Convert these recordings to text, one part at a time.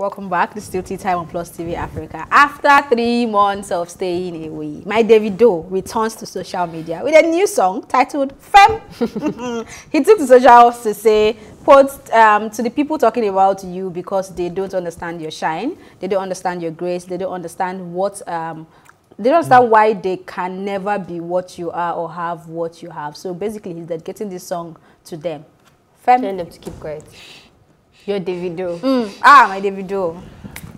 Welcome back. This is still Tea Time on Plus TV Africa. After three months of staying away, my Davido returns to social media with a new song titled Fem. he took to socials to say, quote, um, to the people talking about you because they don't understand your shine, they don't understand your grace, they don't understand what, um, they don't understand why they can never be what you are or have what you have. So basically, he's dedicating this song to them. Fem. Telling them to keep quiet. You're Davido. Mm. Ah, my Davido.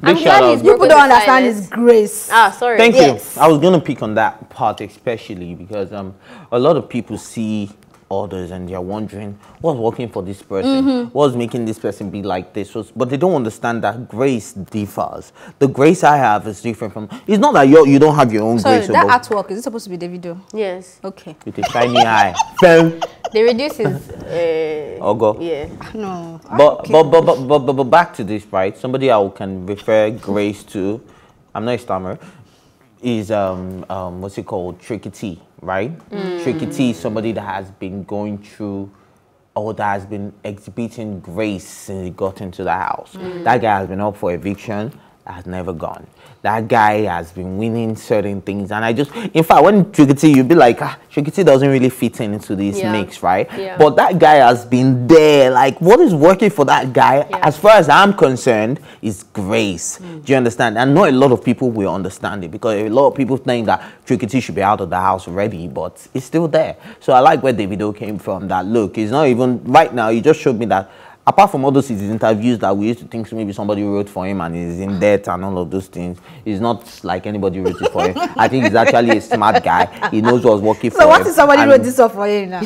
I'm glad shout out. People don't understand his grace. Ah, sorry. Thank Yes. you. I was gonna pick on that part especially because um a lot of people see others and they're wondering what's working for this person, Mm-hmm. what's making this person be like this, What's- but they don't understand that grace differs. The grace I have is different from. It's not that you you don't have your own Sorry, grace, that but artwork, is it supposed to be Davido? Yes. Okay. with a shiny eye. Fem, They reduce his. Uh, Ogo. yeah. No. But, okay. but, but, but, but, but, but back to this, right? Somebody I can refer grace to, I'm not a stammer, is, um, um, what's it called? Tricky T, right? Tricky T is somebody that has been going through or that has been exhibiting grace since he got into the house. That guy has been up for eviction, has never gone. That guy has been winning certain things. And I just, in fact, when Tricky T, you'd be like, ah, Tricky T doesn't really fit in into this Yeah. mix, right? Yeah. But that guy has been there. Like, what is working for that guy, Yeah. as far as I'm concerned, is grace. Do you understand? And not a lot of people will understand it because a lot of people think that Tricky T should be out of the house already, but it's still there. So I like where Davido came from. That look, it's not even right now. He just showed me that. Apart from all those his interviews that we used to think maybe somebody wrote for him and he's in debt and all of those things, he's not like anybody wrote it for him. I think he's actually a smart guy. He knows what's working for So him. what if somebody wrote this up for you now?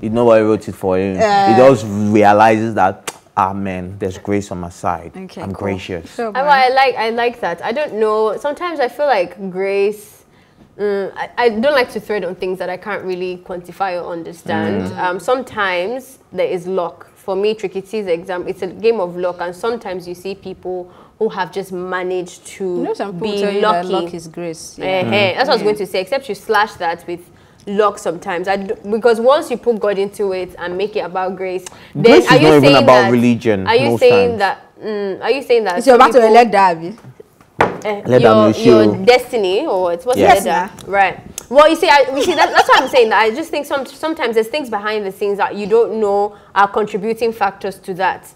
he nobody wrote it for him. Yeah. He just realizes that, ah man, there's grace on my side. Okay, I'm cool. gracious. Sure, I. I like I like that. I don't know. Sometimes I feel like grace. Mm, I, I don't like to thread on things that I can't really quantify or understand. Um, sometimes there is luck. For me, Tricky T's exam, it's a game of luck, and sometimes you see people who have just managed to You know some be tell you lucky. that luck is grace. Yeah. eh, That's what I was going to say. Except you slash that with luck sometimes. I d- because once you put God into it and make it about grace, then Grace are is you not even saying about that, religion Are you most saying times. that? Mm, are you saying that? So you're some about to elect Darby. eh, Let your, your destiny or what's what's Yes. the right well you see I, you see that, that's what i'm saying that i just think some, sometimes there's things behind the scenes that you don't know are contributing factors to that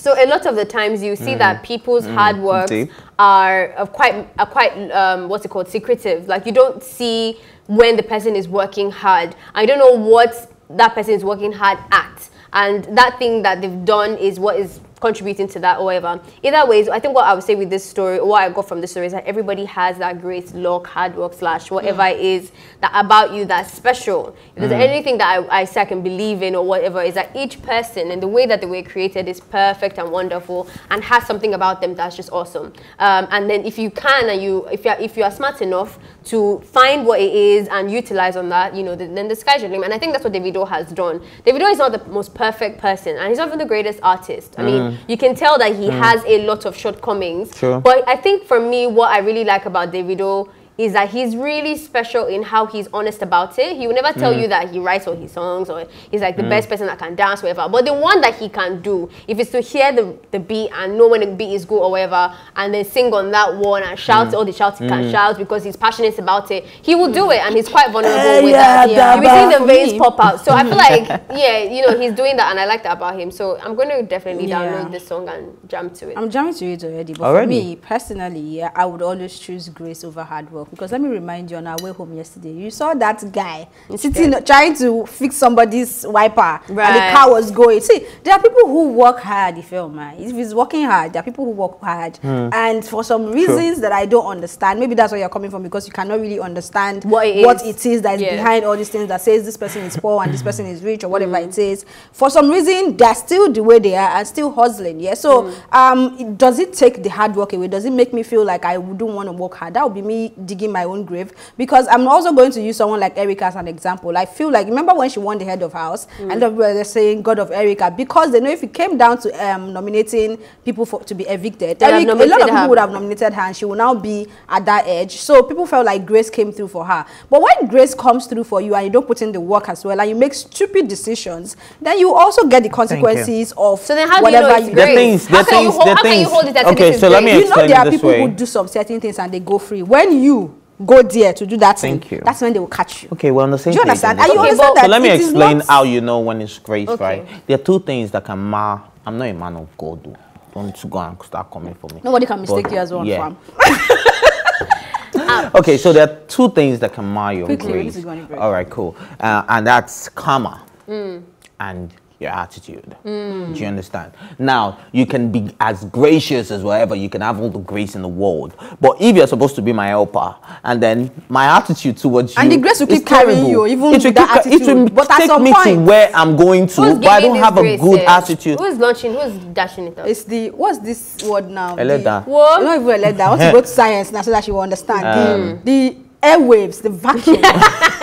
so a lot of the times you see that people's hard work Deep. are, are quite are quite um, what's it called secretive. Like you don't see when the person is working hard. I don't know what that person is working hard at, and that thing that they've done is what is contributing to that or whatever. Either ways, I think what I would say with this story, or what I got from this story is that everybody has that great luck, hard work, slash whatever it is that about you that's special. If there's anything that I, I say I can believe in or whatever, is that each person and the way that they were created is perfect and wonderful and has something about them that's just awesome. Um, and then if you can and you if you if you are smart enough to find what it is and utilize on that, you know, then, then the sky's your limit. And I think that's what Davido has done. Davido is not the most perfect person, and he's not even the greatest artist. I mean, mm. you can tell that he mm. has a lot of shortcomings. Sure. But I think for me, what I really like about Davido is that he's really special in how he's honest about it. He will never tell you mm. that he writes all his songs or he's like the mm. best person that can dance, whatever. But the one that he can do, if it's to hear the, the beat and know when the beat is good or whatever, and then sing on that one and shout mm. all the shouts he can shout because he's passionate about it, he will do it and he's quite vulnerable Eh, with yeah, that. that You see for the veins pop out. So I feel like, yeah, you know, he's doing that and I like that about him. So I'm going to definitely Yeah. download this song and jam to it. I'm jamming to it already, but Already? for me personally, yeah, I would always choose grace over hard work because let me remind you, on our way home yesterday, you saw that guy sitting trying to fix somebody's wiper, and the car was going. See, there are people who work hard. If you're man, if he's working hard, there are people who work hard, hmm. and for some reasons that I don't understand, maybe that's where you're coming from because you cannot really understand What it what is. it is that is Yeah. behind all these things that says this person is poor and this person is rich or whatever hmm. it is. For some reason, they're still the way they are and still hustling. Yeah. So, hmm. um, does it take the hard work away? Does it make me feel like I wouldn't want to work hard? That would be me digging digging my own grave because I'm also going to use someone like Erica as an example. I feel like remember when she won the head of house Mm. and they're saying God of Erica because they know if it came down to um, nominating people for to be evicted, They'd Eric, a lot of people her. would have nominated her and she will now be at that edge. So people felt like Grace came through for her. But when Grace comes through for you and you don't put in the work as well and you make stupid decisions, then you also get the consequences of So then how do you know whatever it's you The Grace? things, How the can you hold- the how can you hold it as okay, so let Grace? me you know there are people way. who do some certain things and they go free. When you go there to do that Thank thing, you. that's when they will catch you. Okay, well, on the same Do you understand? this you Okay, understand so let me explain not- how you know when it's grace, Okay. right? There are two things that can mar. I'm not a man of God, though. Don't go and start coming for me. Nobody can mistake But, you as one yeah. farm. Okay, so there are two things that can mar your Quickly, grace. to go on a break. All right, cool. Uh, and that's karma Mm. and your attitude. Do you understand? Now, you can be as gracious as whatever, you can have all the grace in the world. But if you're supposed to be my helper, and then my attitude towards you. And the grace will keep carrying you, even it will with that keep ca- It will. But take some me to where I'm going to, but I don't have a good here? attitude. Who's launching? Who's dashing it up? It's the what's this word now? Eleda. The, What? Not even Eleda. I want to go to science now so that she will understand. Um. the, the airwaves, the vacuum.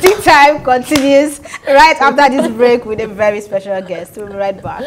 Tea time continues right after this break with a very special guest. We'll be right back.